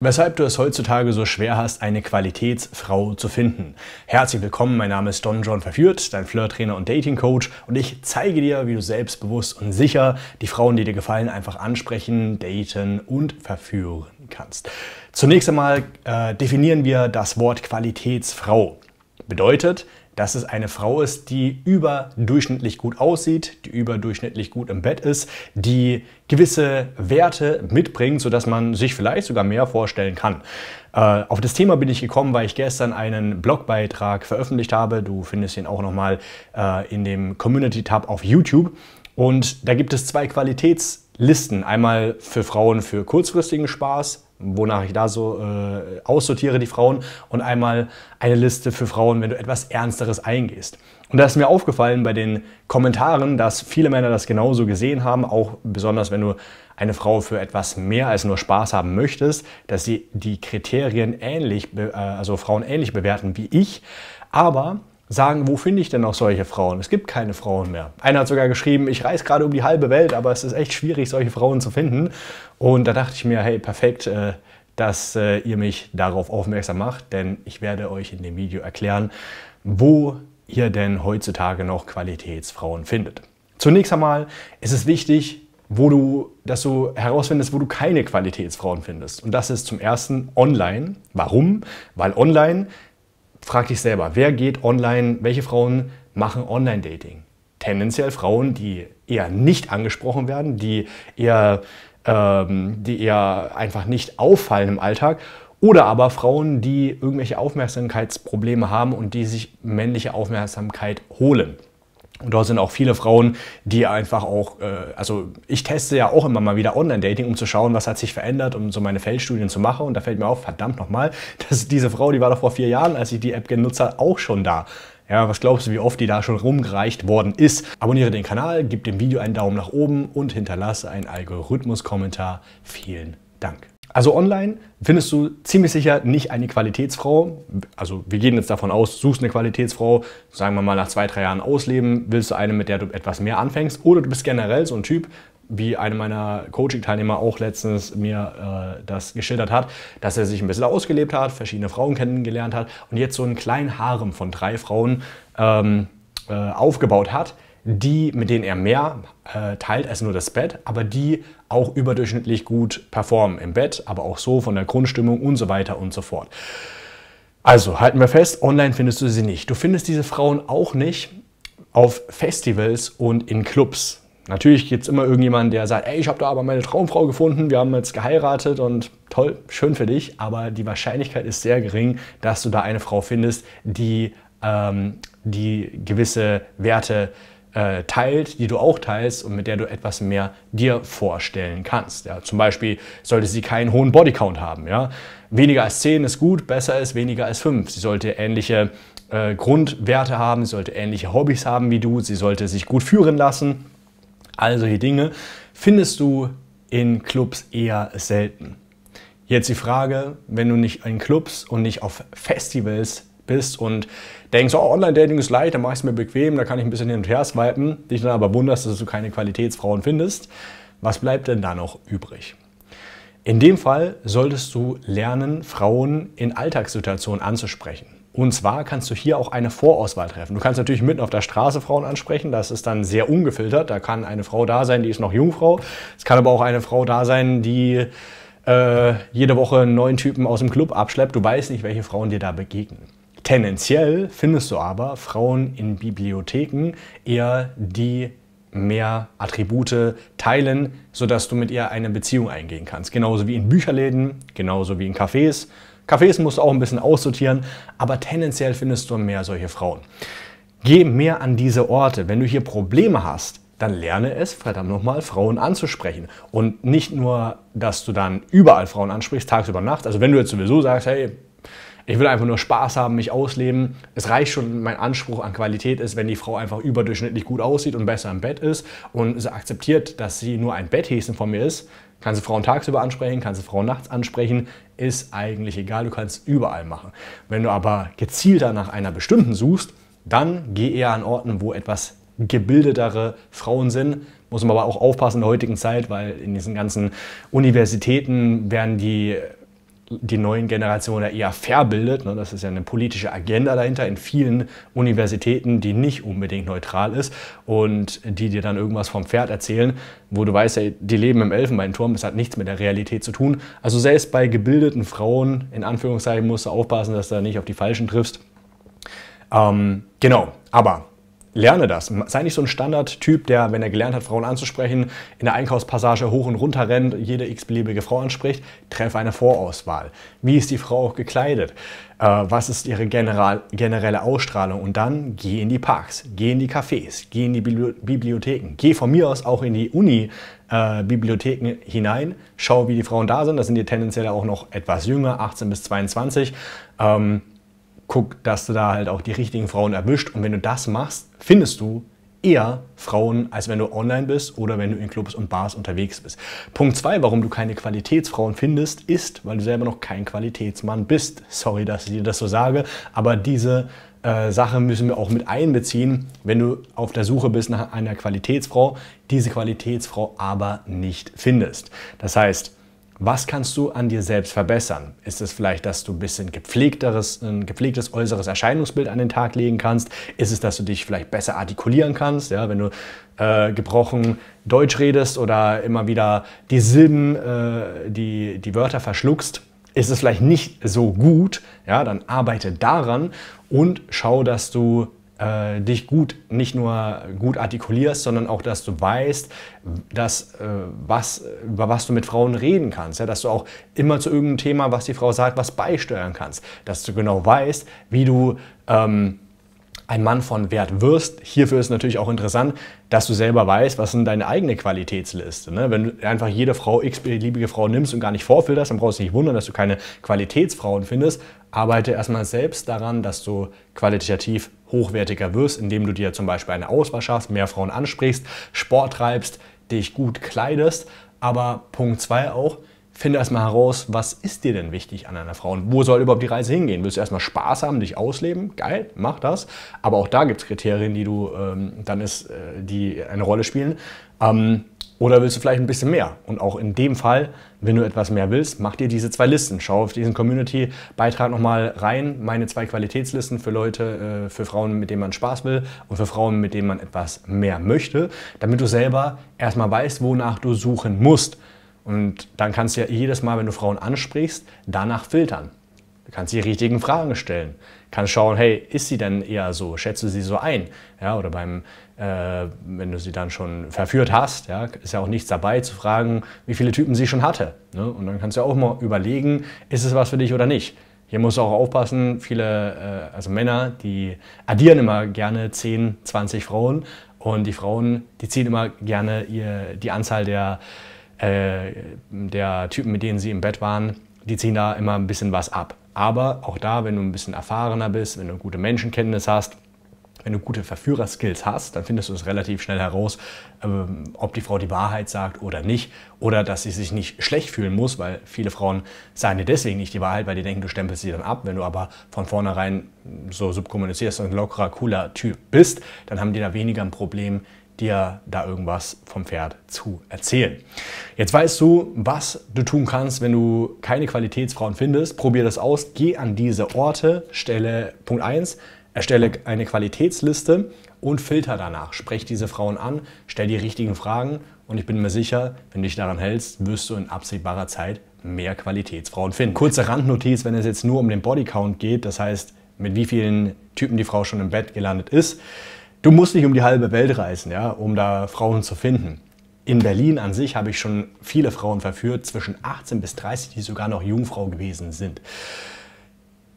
Weshalb du es heutzutage so schwer hast, eine Qualitätsfrau zu finden. Herzlich willkommen, mein Name ist Don John Verführt, dein Flirttrainer und Dating-Coach und ich zeige dir, wie du selbstbewusst und sicher die Frauen, die dir gefallen, einfach ansprechen, daten und verführen kannst. Zunächst einmal äh, definieren wir das Wort Qualitätsfrau. Bedeutet, dass es eine Frau ist, die überdurchschnittlich gut aussieht, die überdurchschnittlich gut im Bett ist, die gewisse Werte mitbringt, sodass man sich vielleicht sogar mehr vorstellen kann. Äh, auf das Thema bin ich gekommen, weil ich gestern einen Blogbeitrag veröffentlicht habe. Du findest ihn auch nochmal äh, in dem Community-Tab auf YouTube. Und da gibt es zwei Qualitätslisten. Einmal für Frauen für kurzfristigen Spaß, wonach ich da so äh, aussortiere, die Frauen, und einmal eine Liste für Frauen, wenn du etwas Ernsteres eingehst. Und da ist mir aufgefallen bei den Kommentaren, dass viele Männer das genauso gesehen haben, auch besonders wenn du eine Frau für etwas mehr als nur Spaß haben möchtest, dass sie die Kriterien ähnlich, äh, also Frauen ähnlich bewerten wie ich, aber sagen, wo finde ich denn noch solche Frauen? Es gibt keine Frauen mehr. Einer hat sogar geschrieben, ich reise gerade um die halbe Welt, aber es ist echt schwierig, solche Frauen zu finden. Und da dachte ich mir, hey, perfekt, äh, dass äh, ihr mich darauf aufmerksam macht, denn ich werde euch in dem Video erklären, wo ihr denn heutzutage noch Qualitätsfrauen findet. Zunächst einmal ist es wichtig, wo du, dass du herausfindest, wo du keine Qualitätsfrauen findest. Und das ist zum ersten online. Warum? Weil online frag dich selber, wer geht online, welche Frauen machen Online-Dating? Tendenziell Frauen, die eher nicht angesprochen werden, die eher, ähm, die eher einfach nicht auffallen im Alltag. Oder aber Frauen, die irgendwelche Aufmerksamkeitsprobleme haben und die sich männliche Aufmerksamkeit holen. Und dort sind auch viele Frauen, die einfach auch, äh, also ich teste ja auch immer mal wieder Online-Dating, um zu schauen, was hat sich verändert, um so meine Feldstudien zu machen. Und da fällt mir auf, verdammt nochmal, dass diese Frau, die war doch vor vier Jahren, als ich die App genutzt habe, auch schon da. Ja, was glaubst du, wie oft die da schon rumgereicht worden ist? Abonniere den Kanal, gib dem Video einen Daumen nach oben und hinterlasse einen Algorithmus-Kommentar. Vielen Dank. Also online findest du ziemlich sicher nicht eine Qualitätsfrau. Also wir gehen jetzt davon aus, suchst eine Qualitätsfrau, sagen wir mal nach zwei, drei Jahren ausleben, willst du eine, mit der du etwas mehr anfängst. Oder du bist generell so ein Typ, wie eine meiner Coaching-Teilnehmer auch letztens mir äh, das geschildert hat, dass er sich ein bisschen ausgelebt hat, verschiedene Frauen kennengelernt hat und jetzt so einen kleinen Harem von drei Frauen ähm, äh, aufgebaut hat, die, mit denen er mehr äh, teilt als nur das Bett, aber die auch überdurchschnittlich gut performen im Bett, aber auch so von der Grundstimmung und so weiter und so fort. Also halten wir fest, online findest du sie nicht. Du findest diese Frauen auch nicht auf Festivals und in Clubs. Natürlich gibt es immer irgendjemanden, der sagt, ey, ich habe da aber meine Traumfrau gefunden, wir haben jetzt geheiratet und toll, schön für dich, aber die Wahrscheinlichkeit ist sehr gering, dass du da eine Frau findest, die, ähm, die gewisse Werte äh, teilt, die du auch teilst und mit der du etwas mehr dir vorstellen kannst. Ja, zum Beispiel sollte sie keinen hohen Bodycount haben. Ja? Weniger als 10 ist gut, besser ist weniger als 5. Sie sollte ähnliche äh, Grundwerte haben, sie sollte ähnliche Hobbys haben wie du, sie sollte sich gut führen lassen. All solche Dinge findest du in Clubs eher selten. Jetzt die Frage, wenn du nicht in Clubs und nicht auf Festivals bist und denkst, oh, Online-Dating ist leicht, dann mach ich es mir bequem, da kann ich ein bisschen hin und her swipen, dich dann aber wunderst, dass du keine Qualitätsfrauen findest, was bleibt denn da noch übrig? In dem Fall solltest du lernen, Frauen in Alltagssituationen anzusprechen. Und zwar kannst du hier auch eine Vorauswahl treffen. Du kannst natürlich mitten auf der Straße Frauen ansprechen, das ist dann sehr ungefiltert. Da kann eine Frau da sein, die ist noch Jungfrau. Es kann aber auch eine Frau da sein, die äh, jede Woche einen neuen Typen aus dem Club abschleppt. Du weißt nicht, welche Frauen dir da begegnen. Tendenziell findest du aber Frauen in Bibliotheken eher, die mehr Attribute teilen, sodass du mit ihr eine Beziehung eingehen kannst. Genauso wie in Bücherläden, genauso wie in Cafés. Cafés musst du auch ein bisschen aussortieren, aber tendenziell findest du mehr solche Frauen. Geh mehr an diese Orte. Wenn du hier Probleme hast, dann lerne es, verdammt nochmal, Frauen anzusprechen. Und nicht nur, dass du dann überall Frauen ansprichst, tagsüber Nacht. Also wenn du jetzt sowieso sagst, hey, ich will einfach nur Spaß haben, mich ausleben. Es reicht schon, mein Anspruch an Qualität ist, wenn die Frau einfach überdurchschnittlich gut aussieht und besser im Bett ist und sie akzeptiert, dass sie nur ein Betthäschen von mir ist. Kannst du Frauen tagsüber ansprechen, kannst du Frauen nachts ansprechen, ist eigentlich egal, du kannst überall machen. Wenn du aber gezielter nach einer bestimmten suchst, dann geh eher an Orten, wo etwas gebildetere Frauen sind. Muss man aber auch aufpassen in der heutigen Zeit, weil in diesen ganzen Universitäten werden die die neuen Generationen eher verbildet. Ne? Das ist ja eine politische Agenda dahinter in vielen Universitäten, die nicht unbedingt neutral ist und die dir dann irgendwas vom Pferd erzählen, wo du weißt, die leben im Elfenbeinturm, das hat nichts mit der Realität zu tun. Also selbst bei gebildeten Frauen, in Anführungszeichen, musst du aufpassen, dass du da nicht auf die Falschen triffst. Ähm, genau, aber lerne das. Sei nicht so ein Standardtyp, der, wenn er gelernt hat, Frauen anzusprechen, in der Einkaufspassage hoch und runter rennt, jede x-beliebige Frau anspricht. Treffe eine Vorauswahl. Wie ist die Frau auch gekleidet? Äh, was ist ihre generelle Ausstrahlung? Und dann geh in die Parks, geh in die Cafés, geh in die Bibliotheken, geh von mir aus auch in die Uni-Bibliotheken äh, hinein, schau, wie die Frauen da sind. Da sind die tendenziell auch noch etwas jünger, 18 bis 22. Ähm, guck, dass du da halt auch die richtigen Frauen erwischt. Und wenn du das machst, findest du eher Frauen, als wenn du online bist oder wenn du in Clubs und Bars unterwegs bist. Punkt zwei, warum du keine Qualitätsfrauen findest, ist, weil du selber noch kein Qualitätsmann bist. Sorry, dass ich dir das so sage, aber diese äh, Sache müssen wir auch mit einbeziehen, wenn du auf der Suche bist nach einer Qualitätsfrau, diese Qualitätsfrau aber nicht findest. Das heißt, was kannst du an dir selbst verbessern? Ist es vielleicht, dass du ein bisschen gepflegteres, ein gepflegtes äußeres Erscheinungsbild an den Tag legen kannst? Ist es, dass du dich vielleicht besser artikulieren kannst? Ja, wenn du äh, gebrochen Deutsch redest oder immer wieder die Silben, äh, die, die Wörter verschluckst, ist es vielleicht nicht so gut. Ja, dann arbeite daran und schau, dass du äh, dich gut, nicht nur gut artikulierst, sondern auch, dass du weißt, dass, äh, was, über was du mit Frauen reden kannst. Ja? Dass du auch immer zu irgendeinem Thema, was die Frau sagt, was beisteuern kannst. Dass du genau weißt, wie du ähm, ein Mann von Wert wirst. Hierfür ist natürlich auch interessant, dass du selber weißt, was ist deine eigene Qualitätsliste. Ne? Wenn du einfach jede Frau, x-beliebige Frau nimmst und gar nicht vorfilterst, dann brauchst du nicht wundern, dass du keine Qualitätsfrauen findest. Arbeite erstmal selbst daran, dass du qualitativ hochwertiger wirst, indem du dir zum Beispiel eine Auswahl schaffst, mehr Frauen ansprichst, Sport treibst, dich gut kleidest. Aber Punkt 2 auch, finde erstmal heraus, was ist dir denn wichtig an einer Frau und wo soll überhaupt die Reise hingehen? Willst du erstmal Spaß haben, dich ausleben? Geil, mach das. Aber auch da gibt es Kriterien, die du ähm, dann ist, äh, die eine Rolle spielen. Ähm, oder willst du vielleicht ein bisschen mehr? Und auch in dem Fall, wenn du etwas mehr willst, mach dir diese zwei Listen. Schau auf diesen Community-Beitrag nochmal rein. Meine zwei Qualitätslisten für Leute, äh, für Frauen, mit denen man Spaß will und für Frauen, mit denen man etwas mehr möchte, damit du selber erstmal weißt, wonach du suchen musst. Und dann kannst du ja jedes Mal, wenn du Frauen ansprichst, danach filtern. Du kannst die richtigen Fragen stellen. Kannst schauen, hey, ist sie denn eher so? Schätzt du sie so ein? Ja, oder beim, äh, wenn du sie dann schon verführt hast, ja, ist ja auch nichts dabei zu fragen, wie viele Typen sie schon hatte. Ne? Und dann kannst du auch mal überlegen, ist es was für dich oder nicht. Hier musst du auch aufpassen, viele, äh, also Männer, die addieren immer gerne 10, 20 Frauen und die Frauen, die ziehen immer gerne ihr, die Anzahl der äh, der Typen, mit denen sie im Bett waren, die ziehen da immer ein bisschen was ab. Aber auch da, wenn du ein bisschen erfahrener bist, wenn du gute Menschenkenntnis hast, wenn du gute Verführerskills hast, dann findest du es relativ schnell heraus, ähm, ob die Frau die Wahrheit sagt oder nicht. Oder dass sie sich nicht schlecht fühlen muss, weil viele Frauen sagen dir deswegen nicht die Wahrheit, weil die denken, du stempelst sie dann ab. Wenn du aber von vornherein so subkommunizierst und ein lockerer, cooler Typ bist, dann haben die da weniger ein Problem, dir da irgendwas vom Pferd zu erzählen. Jetzt weißt du, was du tun kannst, wenn du keine Qualitätsfrauen findest. Probier das aus, geh an diese Orte, stelle Punkt 1, erstelle eine Qualitätsliste und filter danach. Sprech diese Frauen an, stell die richtigen Fragen und ich bin mir sicher, wenn du dich daran hältst, wirst du in absehbarer Zeit mehr Qualitätsfrauen finden. Kurze Randnotiz, wenn es jetzt nur um den Bodycount geht, das heißt, mit wie vielen Typen die Frau schon im Bett gelandet ist. Du musst nicht um die halbe Welt reisen, ja, um da Frauen zu finden. In Berlin an sich habe ich schon viele Frauen verführt, zwischen 18 bis 30, die sogar noch Jungfrau gewesen sind.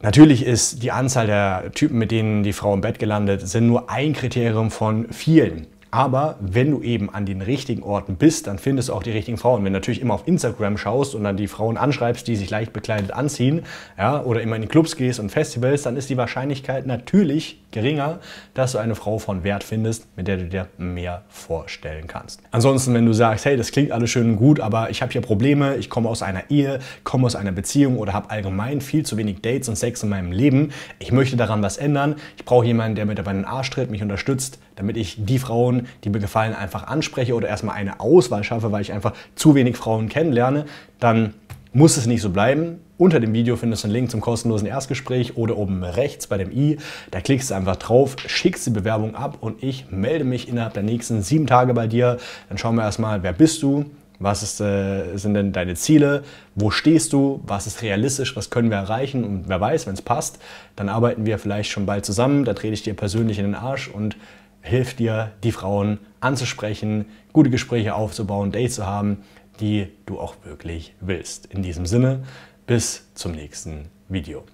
Natürlich ist die Anzahl der Typen, mit denen die Frau im Bett gelandet sind, nur ein Kriterium von vielen. Aber wenn du eben an den richtigen Orten bist, dann findest du auch die richtigen Frauen. Wenn du natürlich immer auf Instagram schaust und dann die Frauen anschreibst, die sich leicht bekleidet anziehen, ja, oder immer in die Clubs gehst und Festivals, dann ist die Wahrscheinlichkeit natürlich geringer, dass du eine Frau von Wert findest, mit der du dir mehr vorstellen kannst. Ansonsten, wenn du sagst, hey, das klingt alles schön und gut, aber ich habe hier Probleme, ich komme aus einer Ehe, komme aus einer Beziehung oder habe allgemein viel zu wenig Dates und Sex in meinem Leben, ich möchte daran was ändern, ich brauche jemanden, der mir dabei den Arsch tritt, mich unterstützt, damit ich die Frauen die mir gefallen, einfach anspreche oder erstmal eine Auswahl schaffe, weil ich einfach zu wenig Frauen kennenlerne, dann muss es nicht so bleiben. Unter dem Video findest du einen Link zum kostenlosen Erstgespräch oder oben rechts bei dem i. Da klickst du einfach drauf, schickst die Bewerbung ab und ich melde mich innerhalb der nächsten sieben Tage bei dir. Dann schauen wir erstmal, wer bist du, was ist, äh, sind denn deine Ziele? Wo stehst du? Was ist realistisch? Was können wir erreichen? Und wer weiß, wenn es passt, dann arbeiten wir vielleicht schon bald zusammen. Da trete ich dir persönlich in den Arsch und hilft dir, die Frauen anzusprechen, gute Gespräche aufzubauen, Dates zu haben, die du auch wirklich willst. In diesem Sinne, bis zum nächsten Video.